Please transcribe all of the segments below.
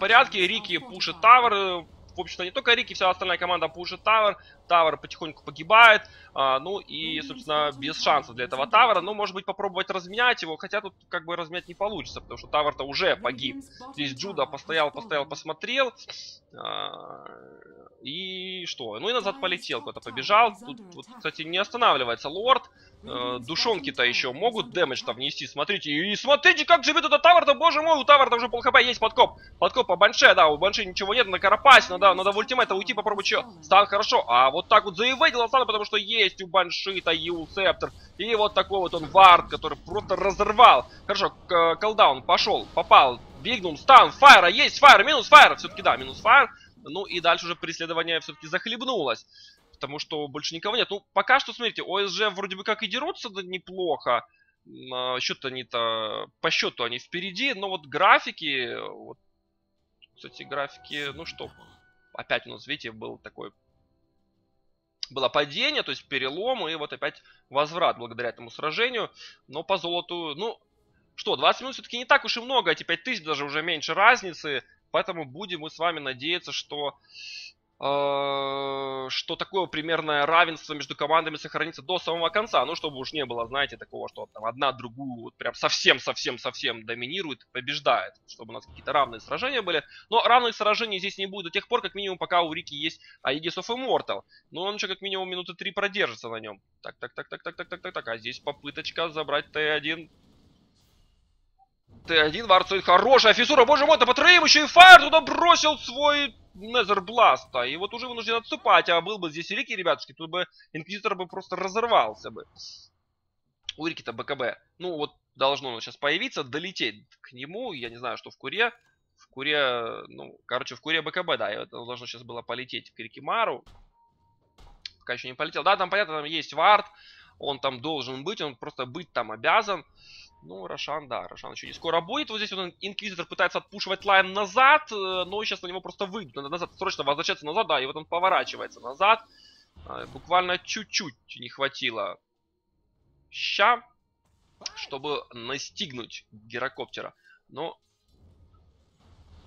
порядке. Рики пушит тавер, в общем-то, не только Рики, вся остальная команда пушит Тавер. Тавер потихоньку погибает. А, ну и, собственно, без шансов для этого Тавера. Ну, может быть, попробовать разменять его. Хотя тут как бы разменять не получится, потому что Тавер-то уже погиб. Здесь Джуда постоял, постоял, посмотрел. А, и что? Ну и назад полетел, куда-то побежал. Тут, вот, кстати, не останавливается Лорд. Э, душонки-то еще могут дэмэдж-то внести. Смотрите, и смотрите, как живет этот Тавр-то, боже мой, у Тавр-то уже пол хп есть подкоп. Подкоп по Банше, да, у Банши ничего нет, на Карапасе, надо, надо в ультимейта уйти, попробовать что. Стан хорошо, а вот так вот заеведил Стан, потому что есть у Банши-то Юл-Септор. И вот такой вот он вард, который просто разорвал. Хорошо, колдаун пошел, попал, бигнул, стан, файра, есть файр, минус файр, все-таки да, минус файр. Ну и дальше уже преследование все-таки захлебнулось потому что больше никого нет. Ну, пока что, смотрите, ОСЖ вроде бы как и дерутся да неплохо. Счет они-то, по счету они впереди, но вот графики, вот, кстати, графики, ну что, опять у нас, видите, был такой, было падение, то есть перелом, и вот опять возврат благодаря этому сражению, но по золоту, ну, что, 20 минут все-таки не так уж и много, эти 5000 даже уже меньше разницы, поэтому будем мы с вами надеяться, что что такое примерное равенство между командами сохранится до самого конца. Ну, чтобы уж не было, знаете, такого, что там одна другую вот прям совсем-совсем-совсем доминирует, побеждает. Чтобы у нас какие-то равные сражения были. Но равных сражений здесь не будет до тех пор, как минимум, пока у Рики есть Aegis of Immortal. Но он еще как минимум минуты три продержится на нем. Так, так, так, так, так, так, так, так, так. А здесь попыточка забрать Т1. Т1, Варцует хорошая физура. Боже мой, это по троим еще и Фаер туда бросил свой Незербласта. И вот уже вынужден отступать. А был бы здесь Рики, ребятушки, тут бы Инквизитор бы просто разорвался бы. У Рики-то БКБ. Ну вот должно оно сейчас появиться, долететь к нему. Я не знаю, что в Куре. В Куре, ну, короче, в Куре БКБ, да. И это должно сейчас было полететь к Рикимару. Пока еще не полетел. Да, там понятно, там есть вард. Он там должен быть, он просто быть там обязан. Ну, Рошан, да, Рошан еще не скоро будет. Вот здесь вот Инквизитор пытается отпушивать лайн назад, э, но сейчас на него просто выйдет. Надо назад, срочно возвращаться назад, да, и вот он поворачивается назад. А, буквально чуть-чуть не хватило ща, чтобы настигнуть гирокоптера. Но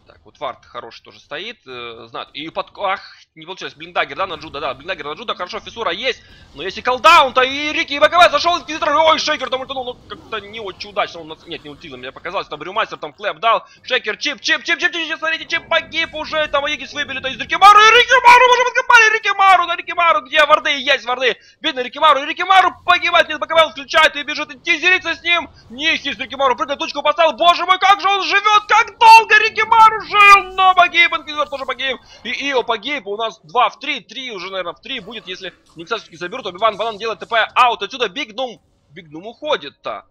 так, вот Вард хороший тоже стоит, э, знает. И под... Ах, не получилось. Блиндагер, да, на Джуда, да. Блиндагер на Джуда, хорошо, фиссура есть. Но если колдаун-то и Рики и БКВ зашел, инквизитор, ой, Шейкер там ультанул, ну, как-то не очень удачно. Он, нет, не ультил, мне показалось, там Брюмастер, там Клэп дал. Шейкер, чип, чип, чип, чип, чип, чип, смотрите, чип погиб уже, там Аегис выбили, то есть Рикимару, и Рикимару, уже подкопали, Рикимару, да, Рикимару, где варды, есть варды. Видно Рикимару, и Рикимару погибает, нет, БКВ включает и бежит, и тизерится с ним. Нихис Рикимару, прыгает, точку поставил, боже мой, как же он живет, как долго Рикимару жил, но погиб, Инквизитор тоже погиб, и Ио погиб, у нас 2 в 3, 3 уже, наверное, в 3 будет, если Никса все-таки заберут, Оби-Ван Банан делает TP out, отсюда Бигнум, Бигнум уходит-то.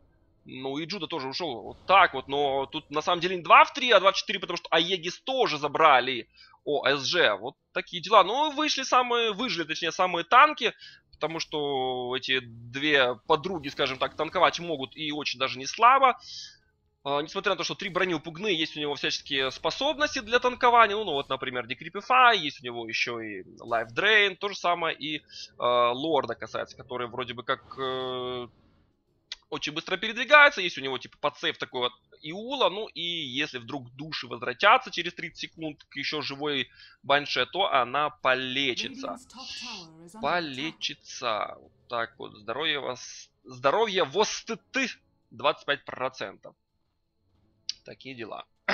Ну и Джуда тоже ушел вот так вот, но тут на самом деле не 2 в 3, а 2 в 4, потому что Aegis тоже забрали OSG. Вот такие дела. Ну, вышли самые, выжили, точнее, самые танки, потому что эти две подруги, скажем так, танковать могут и очень даже не слабо. Uh, несмотря на то, что три брони у Пугны, есть у него всяческие способности для танкования. Ну, ну вот, например, Decrepify, есть у него еще и Life Drain, то же самое и uh, Лорда касается, который вроде бы как uh, очень быстро передвигается. Есть у него типа подсейв такой вот Иула. Ну и если вдруг души возвратятся через 30 секунд к еще живой Банше, то она полечится. Полечится. Вот так вот. Здоровье вас... Здоровье восстыты 25%. Такие дела.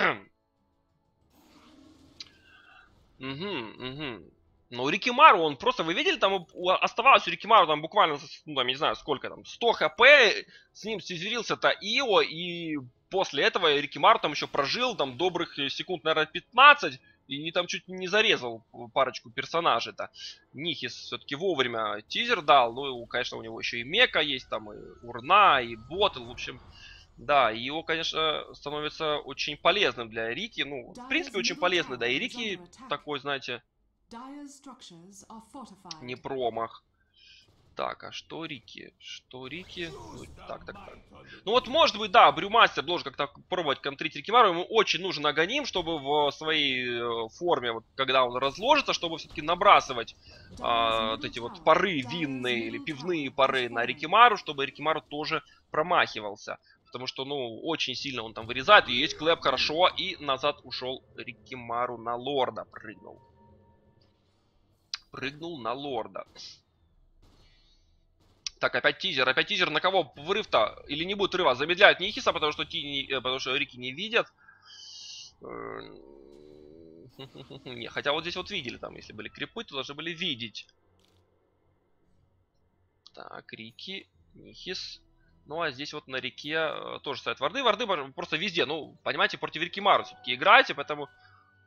угу, угу. Ну, Рикимару, он просто, вы видели, там оставалось у Рикимару там буквально, ну, там, не знаю, сколько там, 100 хп, с ним сизерился-то Ио, и после этого Рикимару там еще прожил, там, добрых секунд, наверное, 15, и там чуть не зарезал парочку персонажей-то. Нихис все-таки вовремя тизер дал, ну, конечно, у него еще и Мека есть, там, и Урна, и Ботл, в общем, да, его, конечно, становится очень полезным для Рики. Ну, в принципе, очень полезный. Да, и Рики такой, знаете, не промах. Так, а что Рики? Что Рики? Ну, так, так, так. Ну вот, может быть, да, Брюмастер должен как-то пробовать контрить Рикимару. Ему очень нужен агоним, чтобы в своей э, форме, вот, когда он разложится, чтобы все-таки набрасывать а, вот эти вот пары винные или пивные пары на Рикимару, чтобы Рикимару тоже промахивался. Потому что, ну, очень сильно он там вырезает. И есть клэп хорошо. И назад ушел Рикимару на лорда. Прыгнул. Прыгнул на лорда. Так, опять тизер. Опять тизер. На кого врыв-то? Или не будет рыва? Замедляют Нихиса, потому что, ти, э, потому что Рики не видят. Э, не, хотя вот здесь вот видели, там, если были крипы, то должны были видеть. Так, Рики, Нихис. Ну, а здесь вот на реке э, тоже стоят варды. Варды просто везде. Ну, понимаете, против Рикимару все-таки играете, поэтому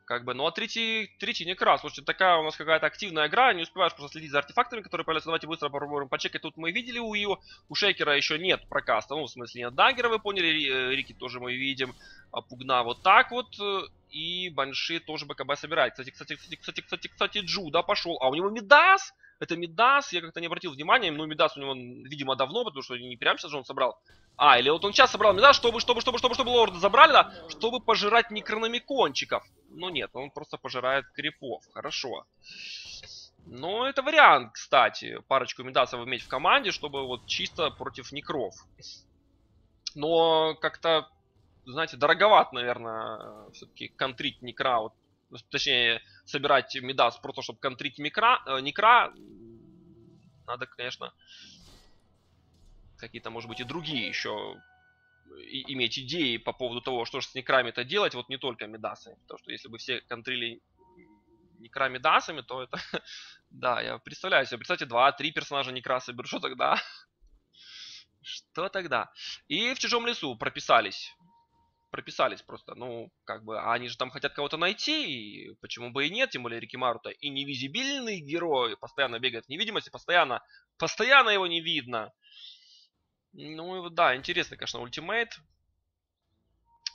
как бы, ну а третий, третий не крас. Слушайте, такая у нас какая-то активная игра, не успеваешь просто следить за артефактами, которые появляются. Давайте быстро попробуем почекать. Тут мы видели у Ио, у Шейкера еще нет прокаста. Ну, в смысле, нет Даггера, вы поняли, э, Рики тоже мы видим. А Пугна вот так вот. Э, и Банши тоже БКБ собирает. Кстати, кстати, кстати, кстати, кстати, кстати, Джуда пошел. А у него Мидас! Это Мидас, я как-то не обратил внимания, но Мидас у него, видимо, давно, потому что не прямо сейчас же он собрал. А, или вот он сейчас собрал Мидас, чтобы, чтобы, чтобы, чтобы, чтобы Лорда забрали, да, чтобы пожирать некрономикончиков. Но нет, он просто пожирает крипов, хорошо. Ну, это вариант, кстати, парочку Мидасов иметь в команде, чтобы вот чисто против некров. Но как-то, знаете, дороговат, наверное, все-таки контрить некра вот точнее, собирать Мидас просто, чтобы контрить микра, э, Некра, надо, конечно, какие-то, может быть, и другие еще и, иметь идеи по поводу того, что же с Некрами-то делать, вот не только Мидасами. Потому что если бы все контрили Некра Мидасами, то это... да, я представляю себе. Представьте, два-три персонажа Некра соберу, что тогда? что тогда? И в Чужом лесу прописались прописались просто. Ну, как бы, а они же там хотят кого-то найти, и почему бы и нет, тем более Рики Марута и невизибильный герой, постоянно бегает в невидимости, постоянно, постоянно его не видно. Ну, да, интересный, конечно, ультимейт.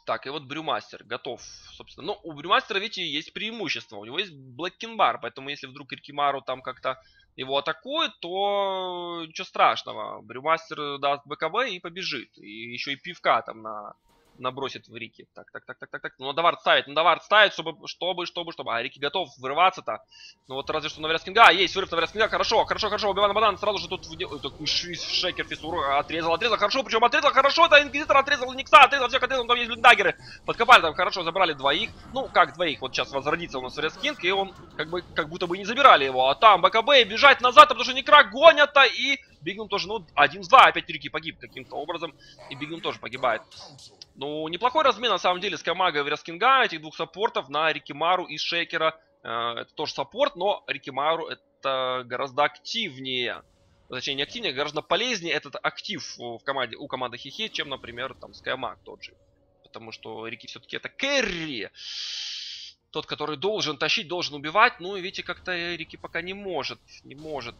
Так, и вот Брюмастер готов, собственно. Но ну, у Брюмастера, видите, есть преимущество. У него есть Блэккинбар, поэтому если вдруг Рикимару там как-то его атакует, то ничего страшного. Брюмастер даст БКБ и побежит. И еще и пивка там на набросит в Рики. Так, так, так, так, так, так. Ну, надо вард ставить, надо вард ставить, чтобы, чтобы, чтобы, чтобы. А Рики готов вырываться-то. Ну, вот разве что на Верескинга. А, есть вырыв на Верескинга. Хорошо, хорошо, хорошо. Убиван Банан сразу же тут в... шейкер фиссуру отрезал, отрезал. Хорошо, причем отрезал хорошо. Это Инквизитор отрезал Никса, отрезал всех, отрезал. Там есть блиндагеры. Подкопали там хорошо, забрали двоих. Ну, как двоих. Вот сейчас возродится у нас Верескинг, и он как бы, как будто бы не забирали его. А там БКБ бежать назад, потому что Некра гонят-то и Бигнум тоже, ну, один с два, опять Рики погиб каким-то образом, и Бигнум тоже погибает. Ну, неплохой размен, на самом деле, с Камага и Вераскинга, этих двух саппортов на Рикимару и Шейкера. Э, это тоже саппорт, но Рикимару это гораздо активнее. Точнее, не активнее, гораздо полезнее этот актив в команде, у команды Хихи, чем, например, там Скаймаг тот же. Потому что Рики все-таки это кэрри. Тот, который должен тащить, должен убивать. Ну и видите, как-то Рики пока не может. Не может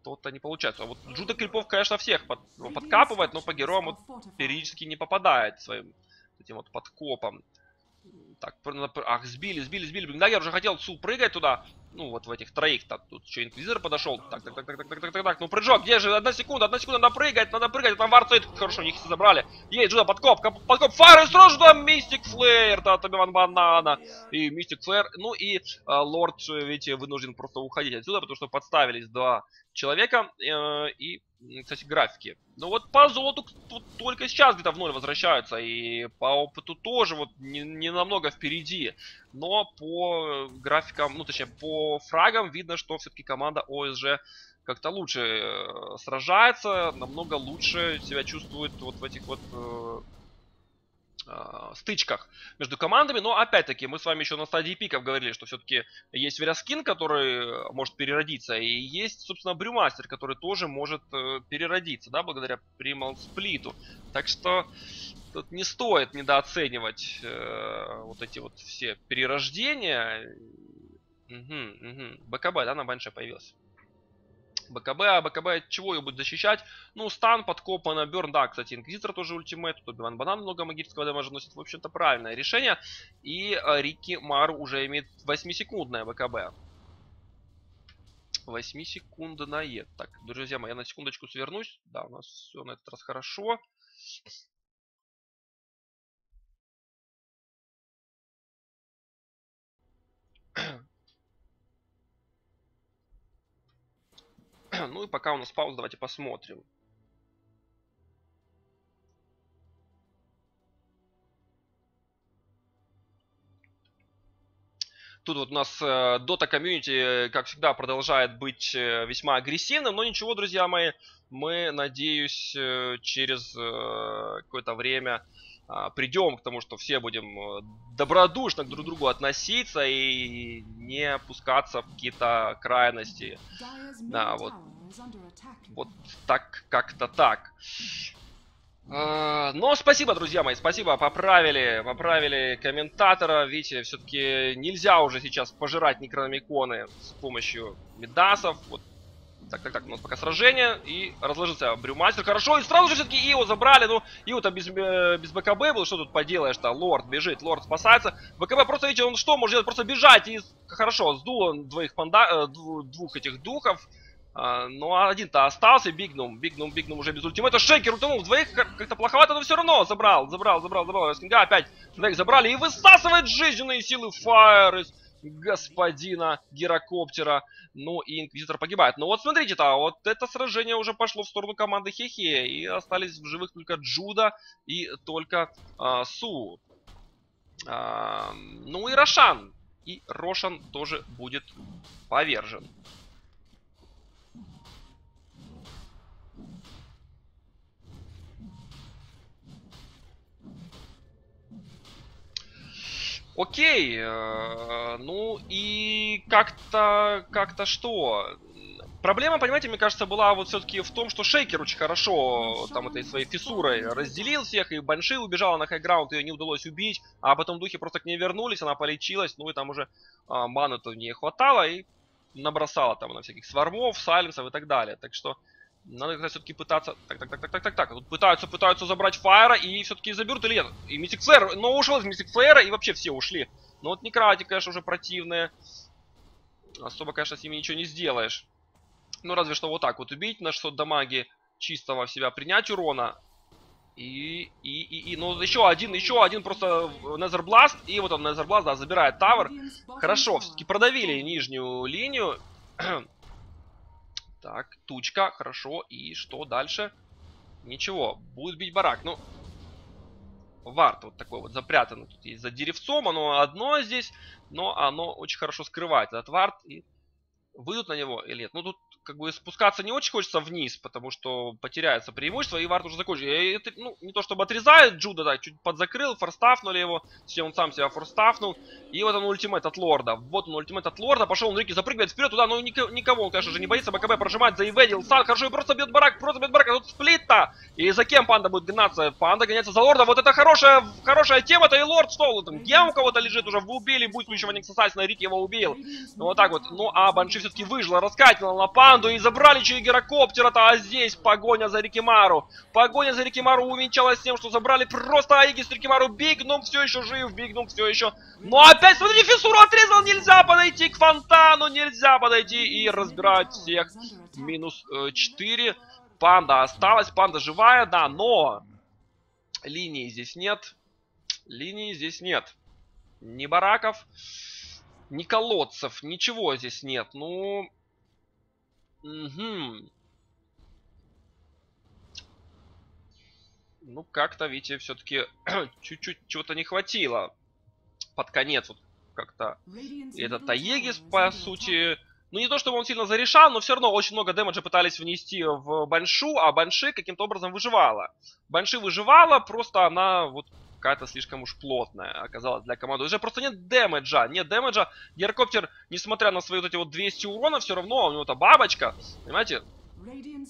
что-то не получается. А вот Джуда Крипов, конечно, всех под, ну, подкапывает, но по героям вот периодически не попадает своим этим вот подкопом. Так, ах, сбили, сбили, сбили. Блин, да, я уже хотел Су прыгать туда. Ну, вот в этих троих. Так, тут еще Инквизитор подошел. Так, так, так, так, так, так, так, так, так. Ну, прыжок, где же? Одна секунда, одна секунда, надо прыгать, надо прыгать. Там вар стоит. Хорошо, них все забрали. Есть, Джуда, подкоп, подкоп. Фары сразу туда Мистик Флэйр, да, Табиван Банана. И Мистик Флэйр. Ну, и э, Лорд, видите, вынужден просто уходить отсюда, потому что подставились два человека. Э, и кстати, графики. Но вот по золоту вот только сейчас где-то в ноль возвращаются. И по опыту тоже вот не, не намного впереди. Но по графикам, ну точнее по фрагам видно, что все-таки команда ОСЖ как-то лучше э, сражается, намного лучше себя чувствует вот в этих вот э, э, стычках между командами. Но опять-таки мы с вами еще на стадии пиков говорили, что все-таки есть Веряскин, который может переродиться, и есть, собственно, Брюмастер, который тоже может э, переродиться, да, благодаря примал сплиту. Так что тут не стоит недооценивать э, вот эти вот все перерождения. Угу, угу. БКБ, да, на банше появился. БКБ, а БКБ чего ее будет защищать? Ну, стан, подкопа, Берн, да, кстати, Инквизитор тоже ультимейт, тут Биван Банан много магического дамажа носит, в общем-то, правильное решение. И э, Рики Мару уже имеет 8-секундное БКБ. 8-секундное. Так, друзья мои, я на секундочку свернусь. Да, у нас все на этот раз хорошо. ну и пока у нас пауза, давайте посмотрим. Тут вот у нас э, Dota Community, э, как всегда, продолжает быть э, весьма агрессивным. Но ничего, друзья мои, мы, надеюсь, через какое-то время придем к тому, что все будем э, добродушно к друг другу относиться и не опускаться в какие-то крайности. Да, вот, вот так, как-то так. А, но спасибо, друзья мои, спасибо, поправили, поправили комментатора. Видите, все-таки нельзя уже сейчас пожирать некрономиконы с помощью медасов. Вот так, так, так, у нас пока сражение. И разложился Брюмастер. Хорошо, и сразу же все-таки Ио забрали. Ну, Ио-то без, э, без БКБ был. Что тут поделаешь-то? Лорд бежит, Лорд спасается. БКБ просто, видите, он что может делать? Просто бежать. И хорошо, сдул он двоих панда, э, двух этих духов. А, ну, а один-то остался, Бигнум. Бигнум, Бигнум уже без ультимата. Шейкер утонул вдвоих, как-то плоховато, но все равно забрал, забрал, забрал, забрал. Скинга опять двоих забрали и высасывает жизненные силы Фаер из господина Герокоптера. Ну, и Инквизитор погибает. Но вот смотрите-то, вот это сражение уже пошло в сторону команды Хехе. И остались в живых только Джуда и только а, Су. А, ну и Рошан. И Рошан тоже будет повержен. Окей, э, ну и как-то, как-то что? Проблема, понимаете, мне кажется, была вот все-таки в том, что Шейкер очень хорошо там этой своей фиссурой разделил всех, и Банши убежала на хайграунд, ее не удалось убить, а потом духи просто к ней вернулись, она полечилась, ну и там уже а, маны-то не хватало, и набросала там на всяких свармов, сайленсов и так далее. Так что надо как-то все-таки пытаться... Так, так, так, так, так, так, так. Тут пытаются, пытаются забрать Фаера и все-таки заберут или нет. И Мистик Флэр, но ушел из Мистик Флэра и вообще все ушли. Но вот Некрати, конечно, уже противные. Особо, конечно, с ними ничего не сделаешь. Ну, разве что вот так вот убить на 600 дамаги чистого в себя, принять урона. И, и, и, и, ну, еще один, еще один просто Незербласт. И вот он, Незербласт, да, забирает тавер. Хорошо, все-таки продавили нижнюю линию. Так, тучка, хорошо. И что дальше? Ничего, будет бить барак. Ну, вард вот такой вот запрятан тут есть за деревцом. Оно одно здесь, но оно очень хорошо скрывает этот вард. И выйдут на него или нет? Ну, тут как бы спускаться не очень хочется вниз, потому что потеряется преимущество, и вард уже закончится. Это, ну, не то чтобы отрезает Джуда, да, чуть подзакрыл, форстафнули его, все, он сам себя форстафнул. И вот он ультимейт от лорда. Вот он ультимейт от лорда, пошел он Рики запрыгивает вперед туда, но никого, он, конечно же, не боится. БКБ прожимает, заиведил, Сан, хорошо, и просто бьет барак, просто бьет барак, а тут сплит-то. И за кем панда будет гнаться? Панда гоняется за лорда, вот это хорошая, хорошая тема-то, и лорд что, там, гем у кого-то лежит уже, вы убили, будь случаем Никс Ассасина, Рик его убил. Ну, вот так вот. Ну, а Банши все-таки выжила, раскатила на панду, команду и забрали еще и гирокоптера-то, а здесь погоня за Рикимару. Погоня за Рикимару увенчалась тем, что забрали просто Аигис Рикимару. Бигнум все еще жив, Бигнум все еще... Но опять, смотрите, фиссуру отрезал, нельзя подойти к фонтану, нельзя подойти и разбирать всех. Минус э, 4. Панда осталась, панда живая, да, но... Линии здесь нет. Линии здесь нет. Ни бараков, ни колодцев, ничего здесь нет. Ну, Угу. Ну, как-то, видите, все-таки чуть-чуть чего-то не хватило. Под конец вот как-то. Этот Таегис, по сути... Ну, не то, чтобы он сильно зарешал, но все равно очень много дэмэджа пытались внести в Баншу, а Банши каким-то образом выживала. Банши выживала, просто она вот какая-то слишком уж плотная оказалась для команды. Уже просто нет дэмэджа, нет дэмэджа. Геркоптер, несмотря на свои вот эти вот 200 урона, все равно у него-то бабочка, понимаете,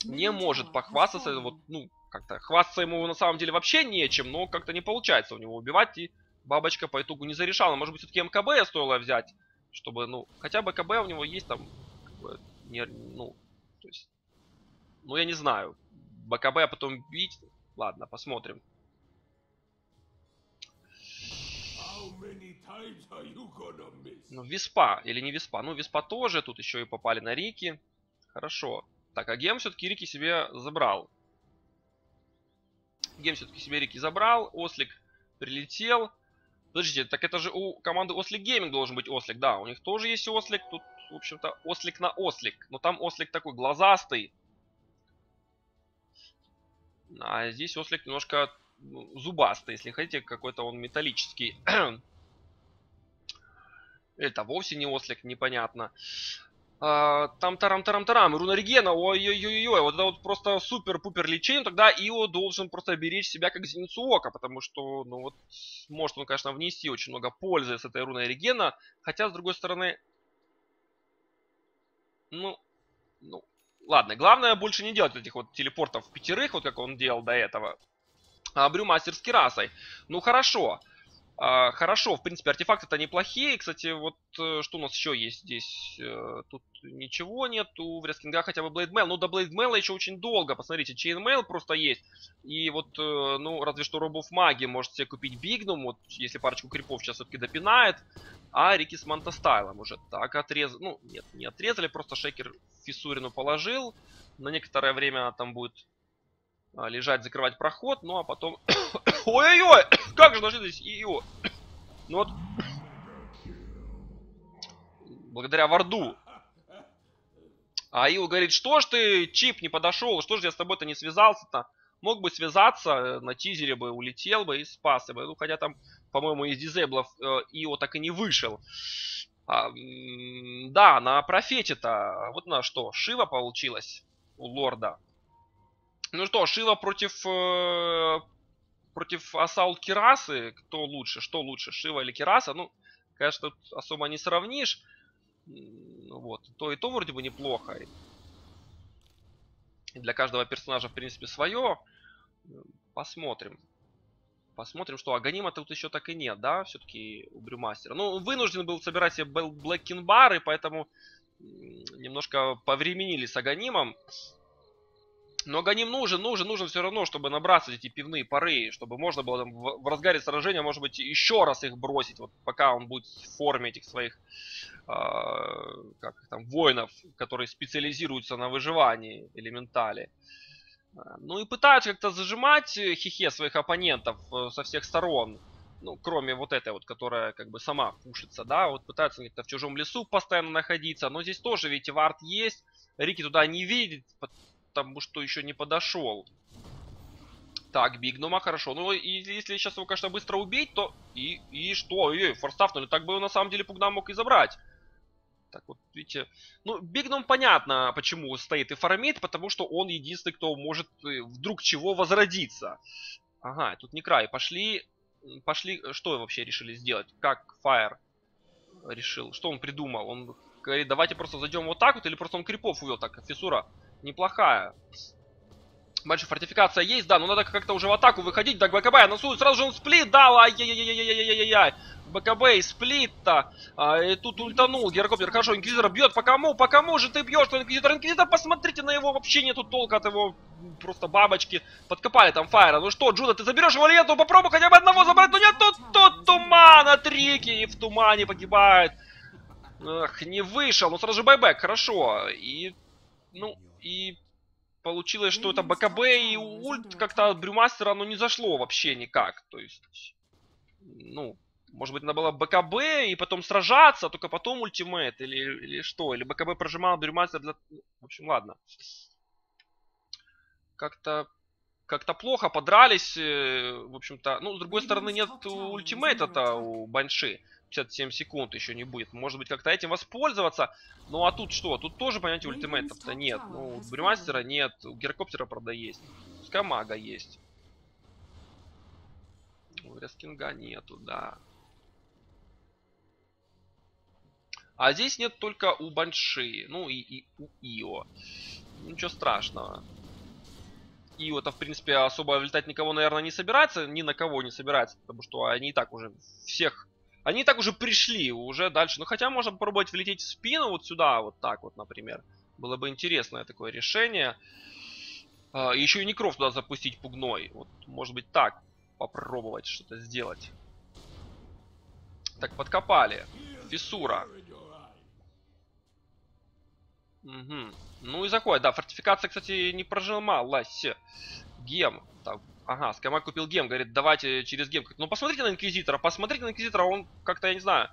не может похвастаться, вот, ну, как-то хвастаться ему на самом деле вообще нечем, но как-то не получается у него убивать, и бабочка по итогу не зарешала. Может быть, все-таки МКБ стоило взять, чтобы, ну, хотя бы КБ у него есть там, как бы, не, ну, то есть, ну, я не знаю. БКБ а потом бить, ладно, посмотрим. Ну, Виспа или не Виспа. Ну, Виспа тоже. Тут еще и попали на Рики. Хорошо. Так, а Гем все-таки Рики себе забрал. Гем все-таки себе Рики забрал. Ослик прилетел. Подождите, так это же у команды Ослик Гейминг должен быть Ослик. Да, у них тоже есть Ослик. Тут, в общем-то, Ослик на Ослик. Но там Ослик такой глазастый. А здесь Ослик немножко ну, зубастый, если хотите, какой-то он металлический. Это вовсе не ослик, непонятно. А, там тарам-тарам-тарам, руна регена, ой-ой-ой-ой, вот это вот просто супер-пупер лечение, тогда Ио должен просто беречь себя как зеницу ока, потому что, ну вот, может он, конечно, внести очень много пользы с этой руной регена, хотя, с другой стороны, ну, ну, ладно, главное больше не делать этих вот телепортов пятерых, вот как он делал до этого, а Брюмастер с Кирасой. Ну, хорошо. А, хорошо, в принципе, артефакты-то неплохие. Кстати, вот э, что у нас еще есть здесь? Э, тут ничего нету. В Рескинга хотя бы Blade Mail. Ну, до Blade Mail еще очень долго. Посмотрите, Chain Mail просто есть. И вот, э, ну, разве что Робов Маги может себе купить Бигнум. Вот, если парочку крипов сейчас все-таки допинает. А Рики с Мантастайлом уже так отрезали. Ну, нет, не отрезали, просто Шейкер Фисурину положил. На некоторое время она там будет а, лежать, закрывать проход, ну а потом... Ой-ой-ой! Как же нашли здесь ее? Ну вот... Благодаря Варду. А Ил говорит, что ж ты, Чип, не подошел? Что ж я с тобой-то не связался-то? Мог бы связаться, э, на тизере бы улетел бы и спасся бы. Ну, хотя там, по-моему, из дизейблов э, Ио так и не вышел. А, да, на профете-то, вот на что, Шива получилась у лорда. Ну что, Шила против э, против Асаут Кирасы, кто лучше, что лучше, Шива или Кираса? Ну, конечно, тут особо не сравнишь. Вот, то и то вроде бы неплохо. Для каждого персонажа, в принципе, свое. Посмотрим. Посмотрим, что Аганима тут еще так и нет, да, все-таки у Брюмастера. Ну, вынужден был собирать себе Блэккинбар, и поэтому немножко повременили с Аганимом. Но Ганим нужен, нужен, нужен все равно, чтобы набраться эти пивные пары, чтобы можно было там, в, в разгаре сражения, может быть, еще раз их бросить, вот пока он будет в форме этих своих э, как там, воинов, которые специализируются на выживании элементали. Ну и пытаются как-то зажимать э, хихе своих оппонентов э, со всех сторон. Ну, кроме вот этой вот, которая как бы сама пушится, да, вот пытаются где-то в чужом лесу постоянно находиться, но здесь тоже, ведь вард есть, Рики туда не видит, потому что еще не подошел. Так, Бигнума, хорошо. Ну, и если сейчас его, конечно, быстро убить, то... И, и что? Ой, форстафнули. Так бы на самом деле Пугна мог и забрать. Так вот, видите. Ну, Бигнум понятно, почему стоит и фармит, потому что он единственный, кто может э, вдруг чего возродиться. Ага, тут не край. Пошли... Пошли... Что вообще решили сделать? Как Fire решил? Что он придумал? Он говорит, давайте просто зайдем вот так вот, или просто он крипов увел так, фиссура неплохая. Большая фортификация есть, да, но надо как-то уже в атаку выходить. Так, БКБ анонсует, сразу же он сплит дал, ай-яй-яй-яй-яй-яй-яй. БКБ и сплит-то. А, и тут ультанул Герокоптер. Хорошо, Инквизитор бьет. По кому? По кому же ты бьешь? Инквизитор, Инквизитор, посмотрите на его. Вообще нету толка от его просто бабочки. Подкопали там Файра. Ну что, Джуда, ты заберешь его? Ну попробуй хотя бы одного забрать. Ну нет, тут, тут туман от Рики. И в тумане погибает. Ах, не вышел. Ну сразу же байбек, хорошо. И, ну, и получилось, что это БКБ и ульт как-то от Брюмастера оно не зашло вообще никак. То есть, ну, может быть, надо было БКБ и потом сражаться, а только потом ультимейт или, или что? Или БКБ прожимал Брюмастер для... В общем, ладно. Как-то как-то плохо подрались, э, в общем-то. Ну, с другой стороны, нет ультимейта-то у Банши. 57 секунд еще не будет. Может быть, как-то этим воспользоваться. Ну, а тут что? Тут тоже, понятие, ультимейтов-то нет. Ну, у Бримастера нет, у Герокоптера, правда, есть. У Скамага есть. У Рескинга нету, да. А здесь нет только у Банши. Ну, и, и у Ио. Ничего страшного. Ио-то, в принципе, особо летать никого, наверное, не собирается. Ни на кого не собирается. Потому что они и так уже всех они так уже пришли, уже дальше. Ну, хотя можно попробовать влететь в спину вот сюда, вот так вот, например. Было бы интересное такое решение. А, еще и Некров туда запустить пугной. Вот, может быть, так попробовать что-то сделать. Так, подкопали. Фиссура. Угу. Ну и заходит, да. Фортификация, кстати, не прожималась. Гем. Так, Ага, Скамак купил гем, говорит, давайте через гем. Ну посмотрите на Инквизитора, посмотрите на Инквизитора, он как-то, я не знаю.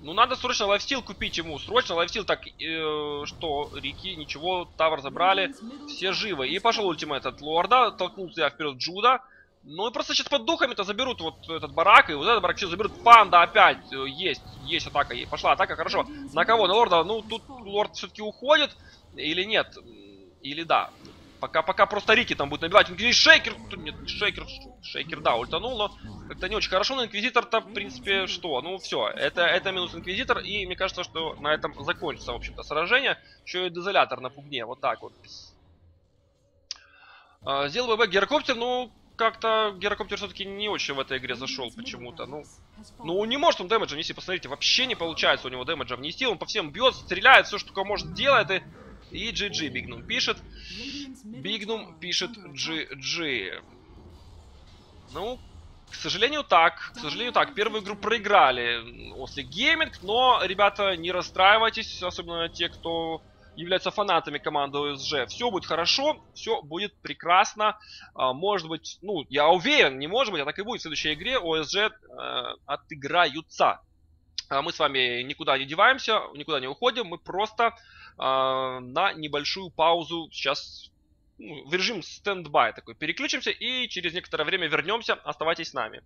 Ну надо срочно лайфстил купить ему, срочно лайфстил. Так, э, что, Рики, ничего, тавр забрали, все живы. И пошел ультимейт от Лорда, толкнул себя вперед Джуда. Ну и просто сейчас под духами-то заберут вот этот барак, и вот этот барак все заберут. Панда опять э, есть, есть атака, пошла атака, хорошо. На кого? На лорда? Ну тут лорд все-таки уходит, или нет? Или да? Пока, пока просто Рики там будет набивать. Инквизитор, шейкер, нет, не шейкер, шейкер, да, ультанул, но как-то не очень хорошо. Но инквизитор-то, в принципе, что? Ну, все, это, это минус инквизитор, и мне кажется, что на этом закончится, в общем-то, сражение. Еще и дезолятор на пугне, вот так вот. А, сделал ББ гирокоптер, ну, как-то гирокоптер все-таки не очень в этой игре зашел почему-то. Ну, ну, не может он дэмэджа внести, посмотрите, вообще не получается у него дэмэджа внести. Он по всем бьет, стреляет, все, что только может делает. И, и GG Бигнум пишет. Бигнум пишет GG. Ну, к сожалению, так. К сожалению, так. Первую игру проиграли Oslik Gaming, но, ребята, не расстраивайтесь, особенно те, кто являются фанатами команды OSG. Все будет хорошо, все будет прекрасно. А, может быть, ну, я уверен, не может быть, а так и будет в следующей игре OSG э, отыграются. А мы с вами никуда не деваемся, никуда не уходим, мы просто на небольшую паузу сейчас ну, в режим стендбай такой переключимся и через некоторое время вернемся. Оставайтесь с нами.